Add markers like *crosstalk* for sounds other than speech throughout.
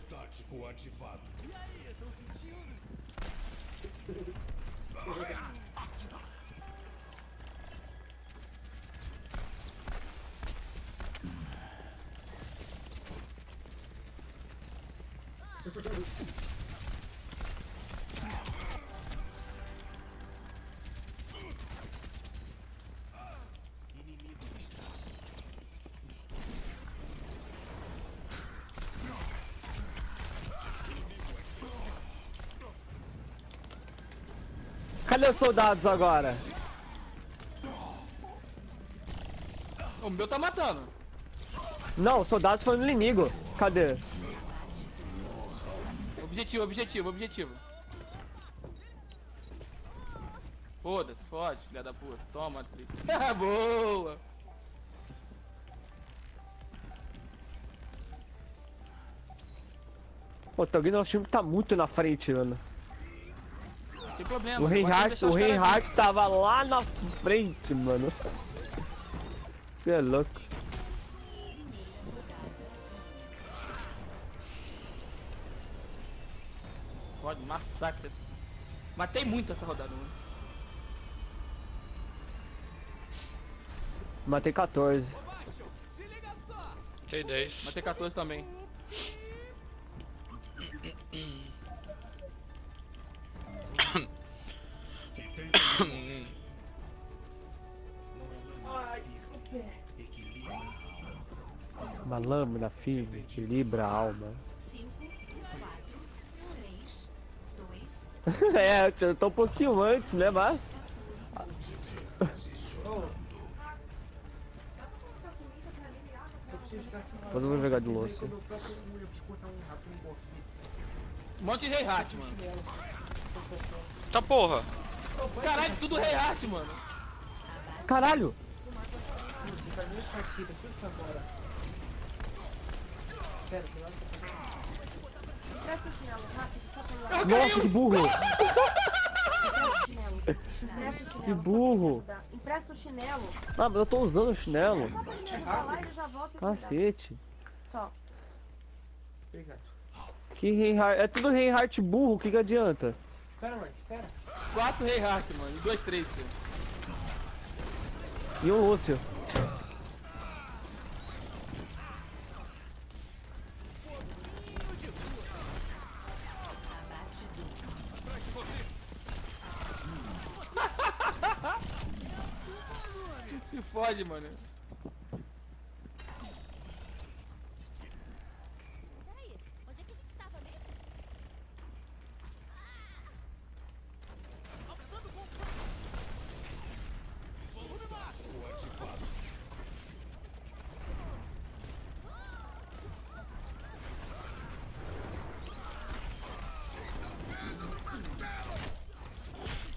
tático ativado. E aí, estão sentindo? *laughs* *laughs* Cadê os soldados agora? O meu tá matando. Não, os soldados foram no inimigo. Cadê? Objetivo, objetivo, objetivo. Foda-se, fode, filha da puta. Toma, Tri. *laughs* Boa! Pô, tem alguém no nosso time que tá muito na frente, mano. Problema. O Reinhardt, deixar o caras Reinhardt tava lá na frente, mano. Você é louco. Pode, massacre. esse- Matei muito essa rodada, mano. Matei 14. Ô, Baixo, se liga só. Tem 10. Matei 14 também. Uma lâmina firme, equilibra a alma. 5, 4, 3, 2, é, eu tô um pouquinho antes, né, mas... Todo mundo jogar de louça. Um monte de Reinhardt, mano. Tá porra. Caralho, tudo Reinhardt, mano. Caralho! Presta o chinelo rápido, só pra lá. Nossa, que burro! Que burro! Empresta o chinelo. Ah, mas eu tô usando o chinelo. Cacete. Só. Que Reinhardt... É tudo Reinhardt burro, o que que adianta? Quatro Reinhardt, mano. E dois três, filho. E o Lúcio? Se fode, mano. Peraí, onde é que a gente estava mesmo?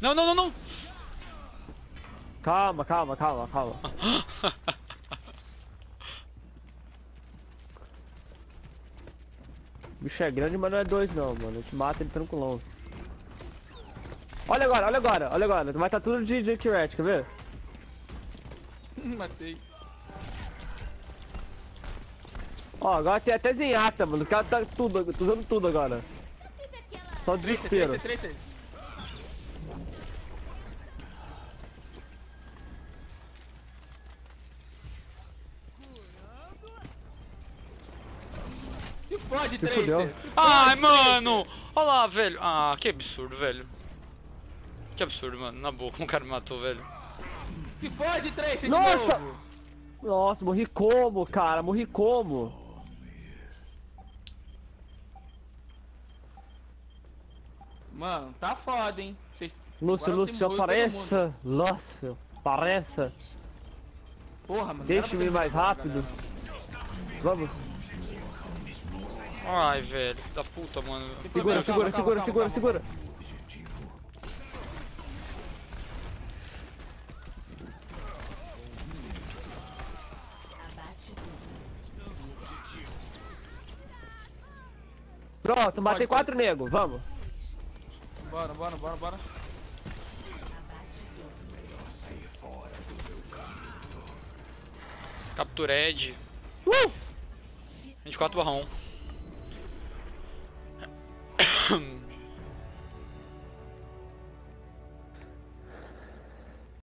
Não, não, não, não. Calma, calma, calma, calma. O *laughs* bicho é grande, mas não é dois não, mano. A gente mata ele tranquilão. Olha agora, olha agora, olha agora. Vai estar tudo de Jake Rat, quer ver? *laughs* Matei. Ó, agora tem até zenhata, mano. O cara tá tudo, tô usando tudo agora. Só desespero. três, três, três. Se fode, Ai, Tracer. mano. Olha lá, velho. Ah, que absurdo, velho. Que absurdo, mano. Na como o cara me matou, velho. Se fode, três, de Nossa! novo. Nossa, morri como, cara? Morri como? Mano, tá foda, hein? Lúcio, Agora Lúcio, apareça. Lúcio, apareça. Porra, mano. Deixa-me mais rápido. galera. Vamos. Ai, velho. Da puta, mano. Segura, segura, segura, segura, segura. Pronto, matei quatro negros, vamos. Bora, bora, bora, bora. Captura Ed. Uh! 24 barra 1. um,